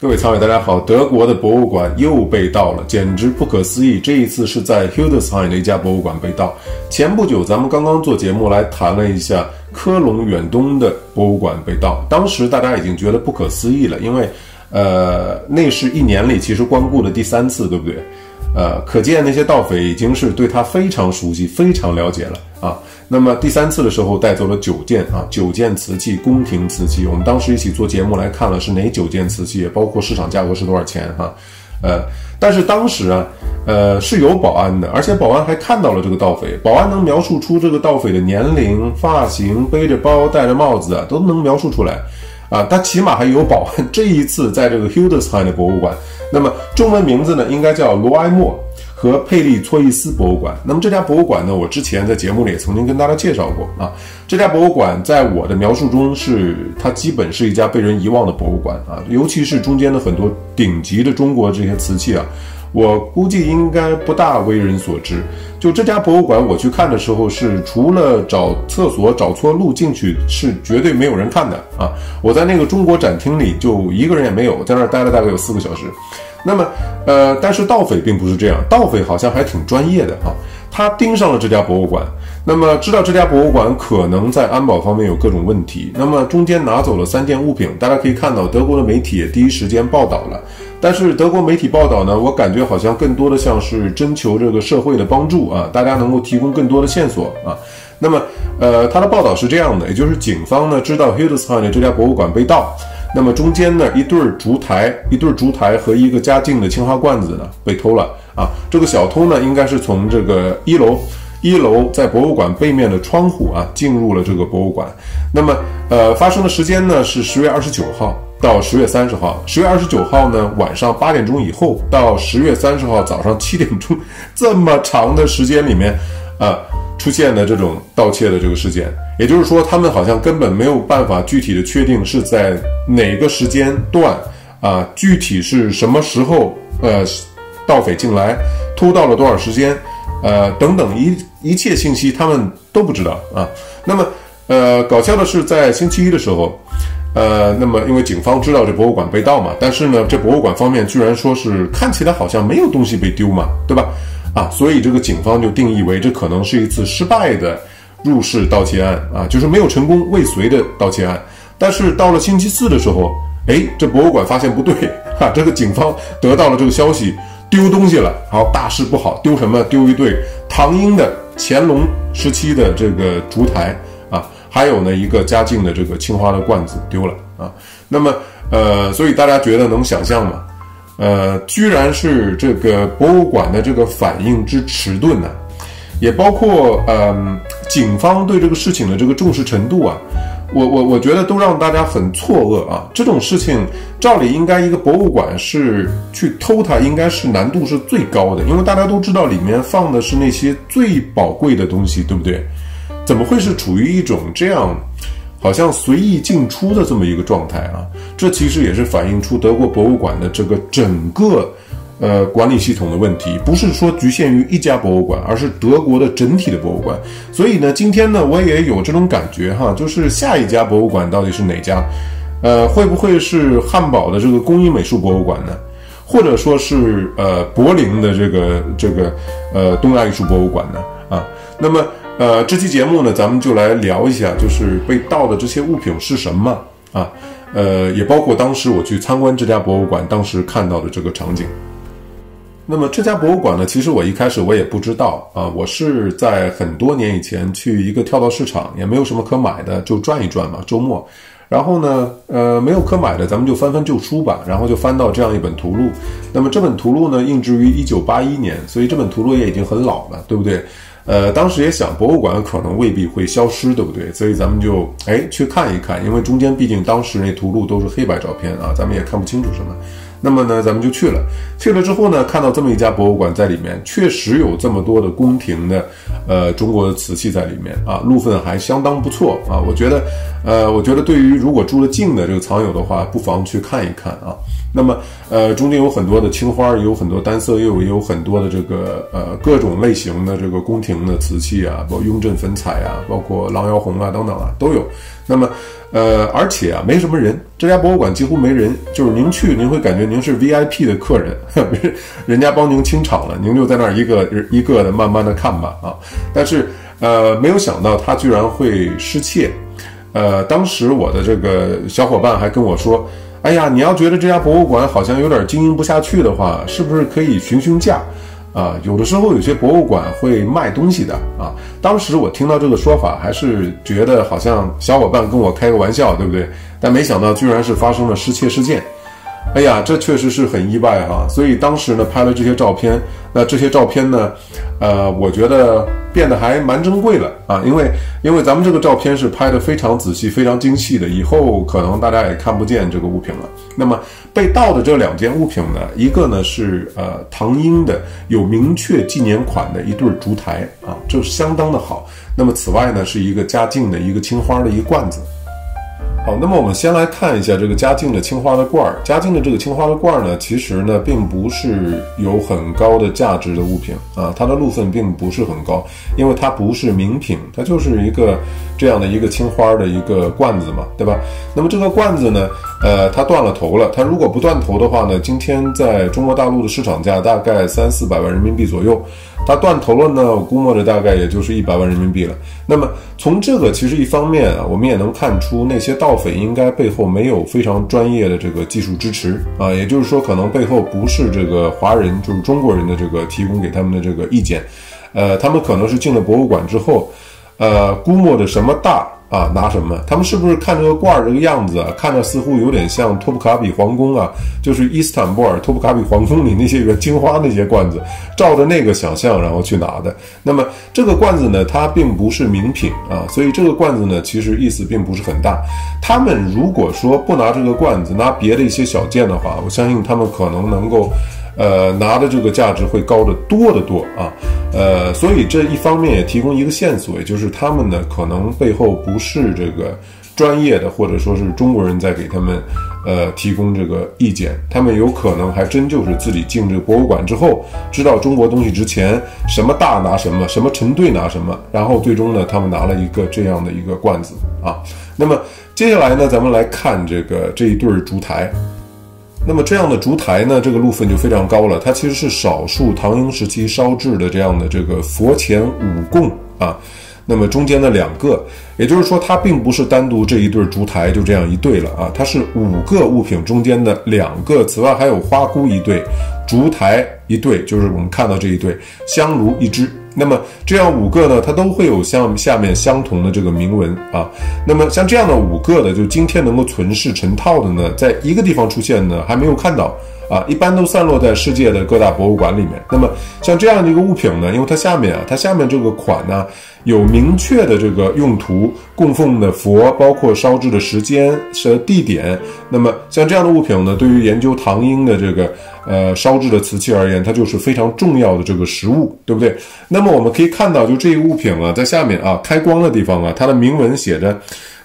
各位藏友，大家好！德国的博物馆又被盗了，简直不可思议。这一次是在 Hildesheim 的一家博物馆被盗。前不久，咱们刚刚做节目来谈了一下科隆远东的博物馆被盗，当时大家已经觉得不可思议了，因为，呃，那是一年里其实光顾的第三次，对不对？呃，可见那些盗匪已经是对他非常熟悉、非常了解了啊。那么第三次的时候带走了九件啊，九件瓷器，宫廷瓷器。我们当时一起做节目来看了是哪九件瓷器，也包括市场价格是多少钱哈。呃，但是当时啊，呃是有保安的，而且保安还看到了这个盗匪，保安能描述出这个盗匪的年龄、发型、背着包、戴着帽子啊，都能描述出来。啊，他起码还有保安。这一次在这个 Hildesheim 的博物馆，那么中文名字呢，应该叫罗埃莫和佩利措伊斯博物馆。那么这家博物馆呢，我之前在节目里也曾经跟大家介绍过啊。这家博物馆在我的描述中是，它基本是一家被人遗忘的博物馆啊，尤其是中间的很多顶级的中国这些瓷器啊。我估计应该不大为人所知。就这家博物馆，我去看的时候是除了找厕所找错路进去，是绝对没有人看的啊！我在那个中国展厅里就一个人也没有，在那儿待了大概有四个小时。那么，呃，但是盗匪并不是这样，盗匪好像还挺专业的啊。他盯上了这家博物馆，那么知道这家博物馆可能在安保方面有各种问题，那么中间拿走了三件物品。大家可以看到，德国的媒体也第一时间报道了。但是德国媒体报道呢，我感觉好像更多的像是征求这个社会的帮助啊，大家能够提供更多的线索啊。那么，呃，他的报道是这样的，也就是警方呢知道 Hildesheim 这家博物馆被盗，那么中间呢一对烛台，一对烛台和一个嘉靖的青花罐子呢被偷了啊。这个小偷呢应该是从这个一楼，一楼在博物馆背面的窗户啊进入了这个博物馆。那么，呃，发生的时间呢是十月二十九号。到十月三十号，十月二十九号呢晚上八点钟以后，到十月三十号早上七点钟，这么长的时间里面，啊，出现的这种盗窃的这个事件，也就是说，他们好像根本没有办法具体的确定是在哪个时间段，啊，具体是什么时候，呃，盗匪进来，偷盗了多少时间，呃，等等一一切信息他们都不知道啊。那么，呃，搞笑的是在星期一的时候。呃，那么因为警方知道这博物馆被盗嘛，但是呢，这博物馆方面居然说是看起来好像没有东西被丢嘛，对吧？啊，所以这个警方就定义为这可能是一次失败的入室盗窃案啊，就是没有成功未遂的盗窃案。但是到了星期四的时候，哎，这博物馆发现不对，哈，这个警方得到了这个消息，丢东西了，好，大事不好，丢什么？丢一对唐英的乾隆时期的这个烛台啊。还有呢，一个嘉靖的这个青花的罐子丢了啊。那么，呃，所以大家觉得能想象吗？呃，居然是这个博物馆的这个反应之迟钝呢，也包括嗯，警方对这个事情的这个重视程度啊，我我我觉得都让大家很错愕啊。这种事情照理应该一个博物馆是去偷它，应该是难度是最高的，因为大家都知道里面放的是那些最宝贵的东西，对不对？怎么会是处于一种这样，好像随意进出的这么一个状态啊？这其实也是反映出德国博物馆的这个整个，呃，管理系统的问题，不是说局限于一家博物馆，而是德国的整体的博物馆。所以呢，今天呢，我也有这种感觉哈，就是下一家博物馆到底是哪家？呃，会不会是汉堡的这个工艺美术博物馆呢？或者说是呃柏林的这个这个呃东亚艺术博物馆呢？啊，那么。呃，这期节目呢，咱们就来聊一下，就是被盗的这些物品是什么啊？呃，也包括当时我去参观这家博物馆，当时看到的这个场景。那么这家博物馆呢，其实我一开始我也不知道啊，我是在很多年以前去一个跳蚤市场，也没有什么可买的，就转一转嘛，周末。然后呢，呃，没有可买的，咱们就翻翻旧书吧。然后就翻到这样一本图录。那么这本图录呢，印制于一九八一年，所以这本图录也已经很老了，对不对？呃，当时也想，博物馆可能未必会消失，对不对？所以咱们就哎去看一看，因为中间毕竟当时那图录都是黑白照片啊，咱们也看不清楚什么。那么呢，咱们就去了。去了之后呢，看到这么一家博物馆在里面，确实有这么多的宫廷的，呃，中国的瓷器在里面啊，路分还相当不错啊。我觉得，呃，我觉得对于如果住得近的这个藏友的话，不妨去看一看啊。那么，呃，中间有很多的青花，也有很多单色釉，也有很多的这个呃各种类型的这个宫廷的瓷器啊，包括雍正粉彩啊，包括郎窑红啊等等啊都有。那么，呃，而且啊，没什么人，这家博物馆几乎没人，就是您去，您会感觉您是 VIP 的客人，不是人家帮您清场了，您就在那儿一个一个的慢慢的看吧啊。但是呃，没有想到它居然会失窃，呃，当时我的这个小伙伴还跟我说，哎呀，你要觉得这家博物馆好像有点经营不下去的话，是不是可以询询价？啊，有的时候有些博物馆会卖东西的啊。当时我听到这个说法，还是觉得好像小伙伴跟我开个玩笑，对不对？但没想到居然是发生了失窃事件。哎呀，这确实是很意外哈。所以当时呢，拍了这些照片。那这些照片呢，呃，我觉得变得还蛮珍贵了啊。因为因为咱们这个照片是拍的非常仔细、非常精细的，以后可能大家也看不见这个物品了。那么被盗的这两件物品呢，一个呢是呃唐英的有明确纪念款的一对烛台啊，这是相当的好。那么此外呢，是一个嘉靖的一个青花的一个罐子。好，那么我们先来看一下这个嘉靖的青花的罐儿。嘉靖的这个青花的罐儿呢，其实呢并不是有很高的价值的物品啊，它的路分并不是很高，因为它不是名品，它就是一个这样的一个青花的一个罐子嘛，对吧？那么这个罐子呢，呃，它断了头了。它如果不断头的话呢，今天在中国大陆的市场价大概三四百万人民币左右。他断头了呢，我估摸着大概也就是一百万人民币了。那么从这个其实一方面啊，我们也能看出那些盗匪应该背后没有非常专业的这个技术支持啊，也就是说可能背后不是这个华人，就是中国人的这个提供给他们的这个意见，呃，他们可能是进了博物馆之后，呃，估摸着什么大。啊，拿什么？他们是不是看这个罐儿这个样子，看着似乎有点像托普卡比皇宫啊？就是伊斯坦布尔托普卡比皇宫里那些个金花那些罐子，照着那个想象，然后去拿的。那么这个罐子呢，它并不是名品啊，所以这个罐子呢，其实意思并不是很大。他们如果说不拿这个罐子，拿别的一些小件的话，我相信他们可能能够。呃，拿的这个价值会高得多得多啊，呃，所以这一方面也提供一个线索，也就是他们呢可能背后不是这个专业的，或者说是中国人在给他们呃提供这个意见，他们有可能还真就是自己进这个博物馆之后，知道中国东西值钱，什么大拿什么，什么成对拿什么，然后最终呢，他们拿了一个这样的一个罐子啊。那么接下来呢，咱们来看这个这一对烛台。那么这样的烛台呢，这个路分就非常高了。它其实是少数唐英时期烧制的这样的这个佛前五供啊。那么中间的两个，也就是说它并不是单独这一对烛台就这样一对了啊，它是五个物品中间的两个。此外还有花箍一对，烛台一对，就是我们看到这一对香炉一支。那么这样五个呢，它都会有像下面相同的这个铭文啊。那么像这样的五个的，就今天能够存世成套的呢，在一个地方出现呢，还没有看到啊。一般都散落在世界的各大博物馆里面。那么像这样的一个物品呢，因为它下面啊，它下面这个款呢。有明确的这个用途，供奉的佛，包括烧制的时间、是地点。那么像这样的物品呢，对于研究唐英的这个呃烧制的瓷器而言，它就是非常重要的这个实物，对不对？那么我们可以看到，就这一物品啊，在下面啊开光的地方啊，它的铭文写着：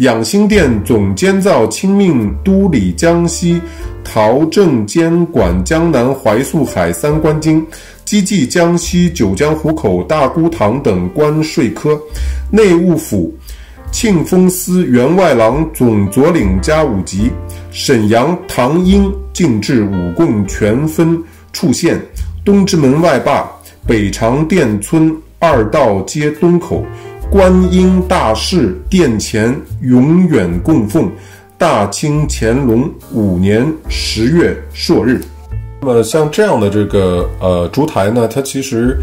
养心殿总监造亲命都理江西陶正监管江南怀素海三官经。积济江西九江湖口大沽堂等关税科，内务府庆丰司员外郎总佐领加五级，沈阳唐英进至五贡全分处县，东直门外坝，北长店村二道街东口，观音大士殿前永远供奉，大清乾隆五年十月朔日。那么像这样的这个呃烛台呢，它其实，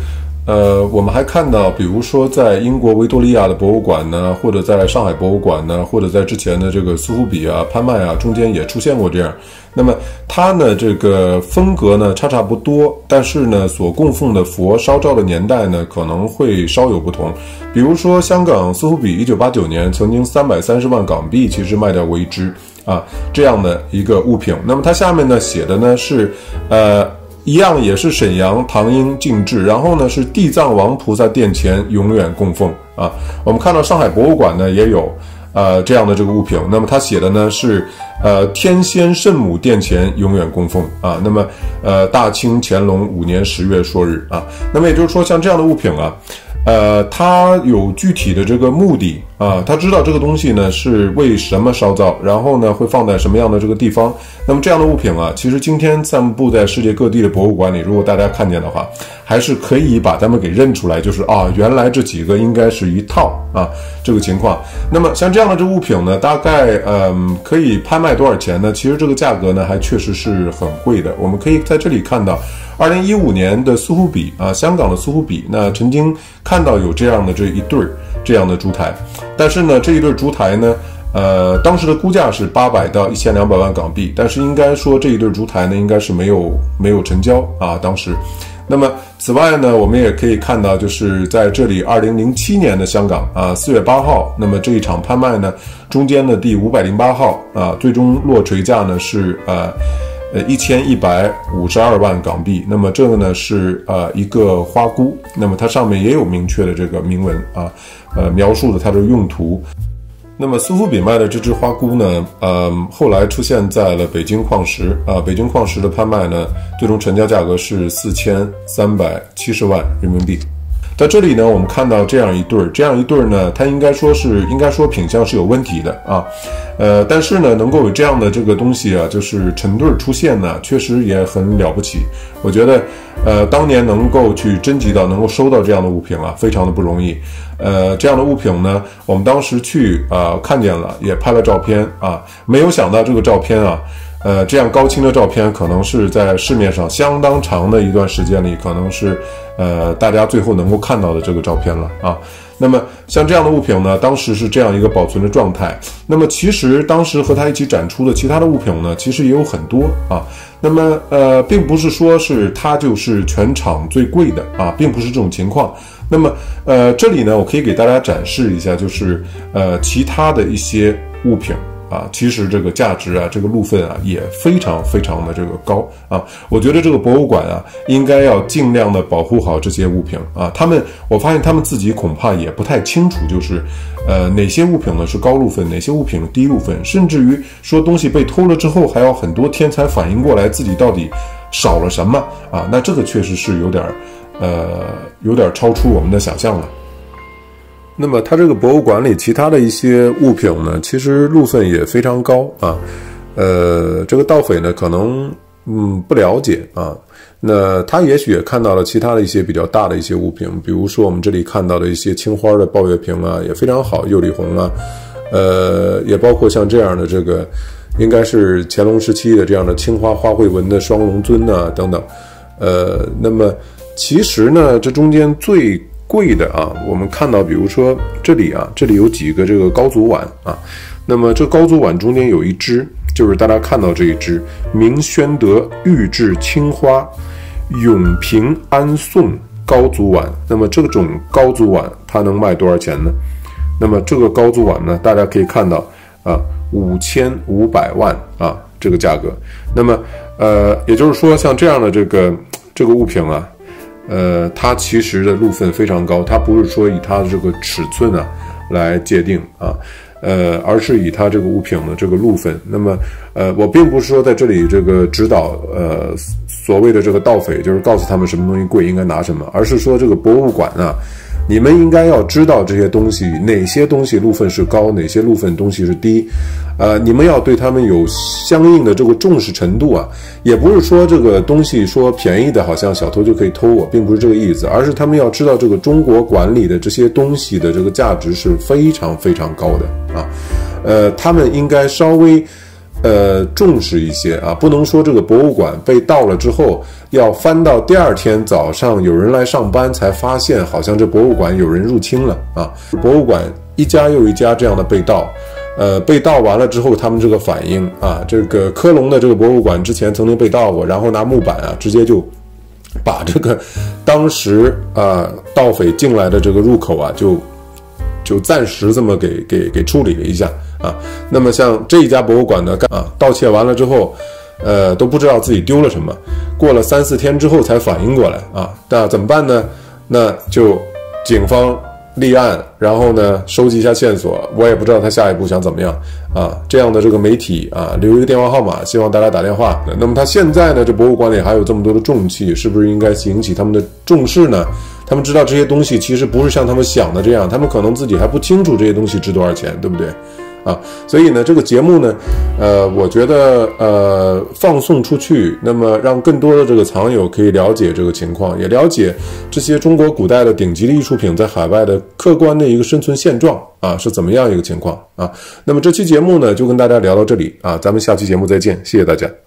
呃，我们还看到，比如说在英国维多利亚的博物馆呢，或者在上海博物馆呢，或者在之前的这个苏富比啊拍卖啊中间也出现过这样。那么它呢这个风格呢差差不多，但是呢所供奉的佛烧照的年代呢可能会稍有不同。比如说香港苏富比一九八九年曾经三百三十万港币其实卖掉过一只。啊，这样的一个物品，那么它下面呢写的呢是，呃，一样也是沈阳唐英进制，然后呢是地藏王菩萨殿前永远供奉啊。我们看到上海博物馆呢也有，呃这样的这个物品，那么它写的呢是，呃天仙圣母殿前永远供奉啊。那么，呃大清乾隆五年十月朔日啊。那么也就是说，像这样的物品啊。呃，他有具体的这个目的啊，他知道这个东西呢是为什么烧造，然后呢会放在什么样的这个地方。那么这样的物品啊，其实今天散布在世界各地的博物馆里，如果大家看见的话，还是可以把它们给认出来，就是啊，原来这几个应该是一套啊这个情况。那么像这样的这物品呢，大概嗯可以拍卖多少钱呢？其实这个价格呢还确实是很贵的。我们可以在这里看到。二零一五年的苏富比啊，香港的苏富比，那曾经看到有这样的这一对儿这样的烛台，但是呢，这一对烛台呢，呃，当时的估价是八百到一千两百万港币，但是应该说这一对烛台呢，应该是没有没有成交啊，当时。那么此外呢，我们也可以看到，就是在这里二零零七年的香港啊，四月八号，那么这一场拍卖呢，中间的第五百零八号啊，最终落锤价呢是呃。呃，一千一百五十二万港币。那么这个呢是呃一个花菇，那么它上面也有明确的这个铭文啊，呃描述了它的用途。那么苏富比卖的这只花菇呢，呃后来出现在了北京矿石啊，北京矿石的拍卖呢，最终成交价格是四千三百七十万人民币。在这里呢，我们看到这样一对儿，这样一对儿呢，它应该说是应该说品相是有问题的啊，呃，但是呢，能够有这样的这个东西啊，就是成对儿出现呢，确实也很了不起。我觉得，呃，当年能够去征集到、能够收到这样的物品啊，非常的不容易。呃，这样的物品呢，我们当时去啊看见了，也拍了照片啊，没有想到这个照片啊。呃，这样高清的照片，可能是在市面上相当长的一段时间里，可能是，呃，大家最后能够看到的这个照片了啊。那么像这样的物品呢，当时是这样一个保存的状态。那么其实当时和它一起展出的其他的物品呢，其实也有很多啊。那么呃，并不是说是它就是全场最贵的啊，并不是这种情况。那么呃，这里呢，我可以给大家展示一下，就是呃，其他的一些物品。啊，其实这个价值啊，这个路分啊，也非常非常的这个高啊。我觉得这个博物馆啊，应该要尽量的保护好这些物品啊。他们，我发现他们自己恐怕也不太清楚，就是，呃，哪些物品呢是高路分，哪些物品低路分，甚至于说东西被偷了之后，还要很多天才反应过来自己到底少了什么啊。那这个确实是有点，呃，有点超出我们的想象了。那么它这个博物馆里其他的一些物品呢，其实路分也非常高啊。呃，这个盗匪呢可能嗯不了解啊。那他也许也看到了其他的一些比较大的一些物品，比如说我们这里看到的一些青花的抱月瓶啊，也非常好，釉里红啊。呃，也包括像这样的这个，应该是乾隆时期的这样的青花花卉纹的双龙尊呐等等。呃，那么其实呢，这中间最贵的啊，我们看到，比如说这里啊，这里有几个这个高足碗啊，那么这高足碗中间有一只，就是大家看到这一只明宣德御制青花永平安宋高足碗，那么这种高足碗它能卖多少钱呢？那么这个高足碗呢，大家可以看到啊，五千五百万啊，这个价格。那么呃，也就是说，像这样的这个这个物品啊。呃，它其实的路分非常高，它不是说以它的这个尺寸啊来界定啊，呃，而是以它这个物品的这个路分。那么，呃，我并不是说在这里这个指导呃所谓的这个盗匪，就是告诉他们什么东西贵应该拿什么，而是说这个博物馆啊。你们应该要知道这些东西，哪些东西路分是高，哪些路分东西是低，呃，你们要对他们有相应的这个重视程度啊，也不是说这个东西说便宜的，好像小偷就可以偷我，并不是这个意思，而是他们要知道这个中国管理的这些东西的这个价值是非常非常高的啊，呃，他们应该稍微。呃，重视一些啊，不能说这个博物馆被盗了之后，要翻到第二天早上有人来上班才发现，好像这博物馆有人入侵了啊。博物馆一家又一家这样的被盗，呃，被盗完了之后，他们这个反应啊，这个科隆的这个博物馆之前曾经被盗过，然后拿木板啊，直接就把这个当时啊盗匪进来的这个入口啊，就就暂时这么给给给处理了一下。啊，那么像这一家博物馆呢，啊盗窃完了之后，呃都不知道自己丢了什么，过了三四天之后才反应过来啊，那怎么办呢？那就警方立案，然后呢收集一下线索，我也不知道他下一步想怎么样啊这样的这个媒体啊，留一个电话号码，希望大家打电话。那么他现在呢，这博物馆里还有这么多的重器，是不是应该引起他们的重视呢？他们知道这些东西其实不是像他们想的这样，他们可能自己还不清楚这些东西值多少钱，对不对？啊，所以呢，这个节目呢，呃，我觉得呃，放送出去，那么让更多的这个藏友可以了解这个情况，也了解这些中国古代的顶级的艺术品在海外的客观的一个生存现状啊，是怎么样一个情况啊？那么这期节目呢，就跟大家聊到这里啊，咱们下期节目再见，谢谢大家。